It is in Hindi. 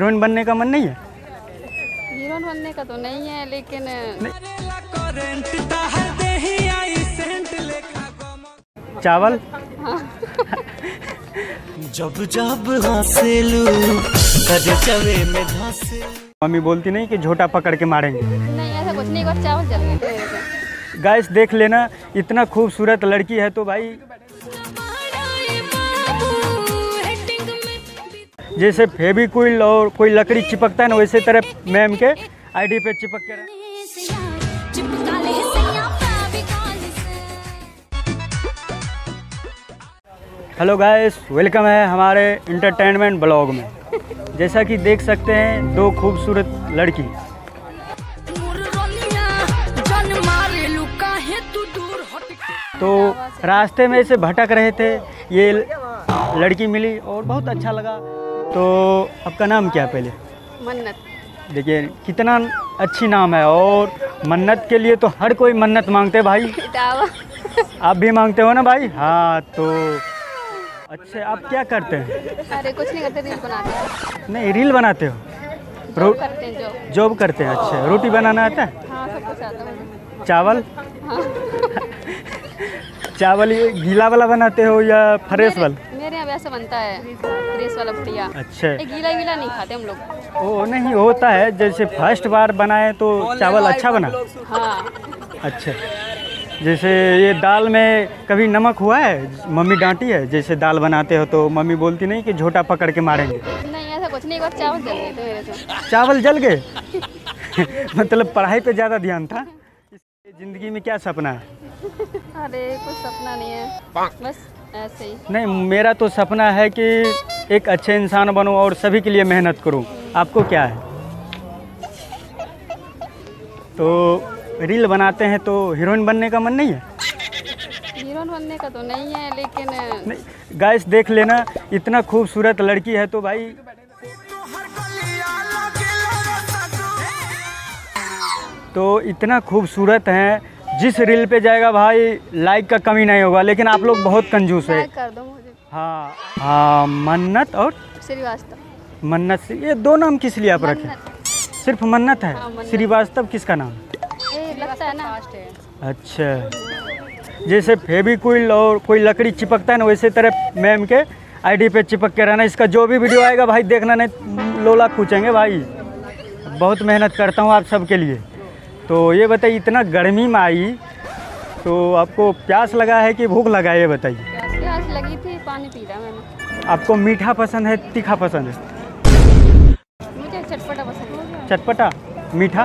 हीरोइन बनने का मन नहीं है? हीरोइन बनने का तो नहीं है लेकिन नहीं। चावल? जब जब धंसे मम्मी बोलती नहीं कि झोटा पकड़ के मारेंगे। नहीं ऐसा कुछ नहीं चावल गए। गैस देख लेना इतना खूबसूरत लड़की है तो भाई जैसे फेविक्विल और कोई लकड़ी चिपकता है ना, वैसे तरह मैम के आईडी पे चिपक के हेलो गाइस, वेलकम है हमारे इंटरटेनमेंट ब्लॉग में। जैसा कि देख सकते हैं, दो खूबसूरत लड़की। तो रास्ते में से भटक रहे थे, ये लड़की मिली और बहुत अच्छा लगा। तो आपका नाम क्या है पहले? मन्नत। देखिए कितना अच्छी नाम है और मन्नत के लिए तो हर कोई मन्नत मांगते हैं भाई। आप भी मांगते हो ना भाई? हाँ तो अच्छा आप क्या करते हैं? अरे कुछ नहीं करते रील बनाते हैं। नहीं रील बनाते हो? जॉब करते हैं जॉब करते हैं अच्छा। रोटी बनाना आता है? हाँ सब कुछ आता है। चावल? हाँ। चावल ये गीला वाला बनाते हो या फ्रेश वाला? वैसे बनता है। फ्रेश वाला बढ़िया अच्छा। ये गीला गीला नहीं खाते हम लोग। वो नहीं होता है। जैसे फ़र्स्ट बार बनाए तो चावल अच्छा बना। हाँ। अच्छा। जैसे ये दाल में कभी नमक हुआ है? मम्मी डांटी है? जैसे दाल बनाते हो तो मम्मी बोलती नहीं कि झोटा पकड़ के मारेंगे। नहीं ऐसा कुछ नहीं बस चावल जल गए मेरे से चावल जल गए? मतलब पढ़ाई पे ज़्यादा ध्यान था? ज़िंदगी में क्या सपना? है अरे कुछ सपना नहीं है। बस ऐसे ही। नहीं मेरा तो सपना है कि एक अच्छे इंसान बनूं और सभी के लिए मेहनत करूँ। आपको क्या है? तो रील बनाते हैं तो हीरोइन बनने का मन नहीं है? हीरोइन बनने का तो नहीं है लेकिन नहीं गैस देख लेना इतना खूबसूरत लड़की है तो भाई। तो इतना खूबसूरत है जिस रील पे जाएगा भाई लाइक का कमी नहीं होगा लेकिन आप लोग बहुत कंजूस है। कर दो मुझे। हाँ हाँ मन्नत और श्रीवास्तव। मन्नत से ये दो नाम किस लिए आप रखे? सिर्फ़ मन्नत है? हाँ, श्रीवास्तव किसका नाम? ये लगता है ना। अच्छा। जैसे फेविक्विल और कोई लकड़ी चिपकता है ना वैसे तरह मैम के आईडी पे चिपक के रहना इसका जो भी वीडियो आएगा भाई देखना नहीं लोला पूछेंगे भाई। बहुत मेहनत करता हूँ आप सबके लिए। तो ये बताइए इतना गर्मी में आई तो आपको प्यास लगा है कि भूख लगा है ये बताइए? प्यास लगी थी पानी पी रहा मैंने। आपको मीठा पसंद है तीखा पसंद है? मुझे चटपटा पसंद है। चटपटा मीठा?